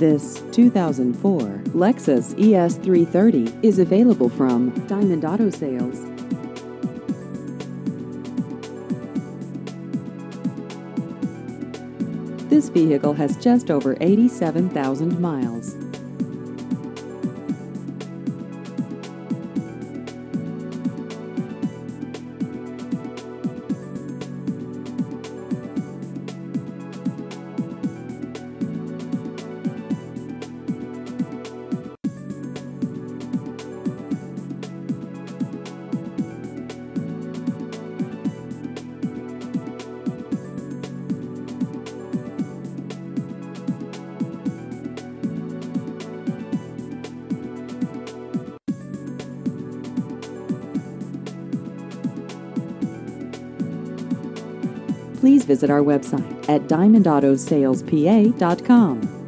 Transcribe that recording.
This 2004 Lexus ES330 is available from Diamond Auto Sales. This vehicle has just over 87,000 miles. Please visit our website at diamondautosalespa.com.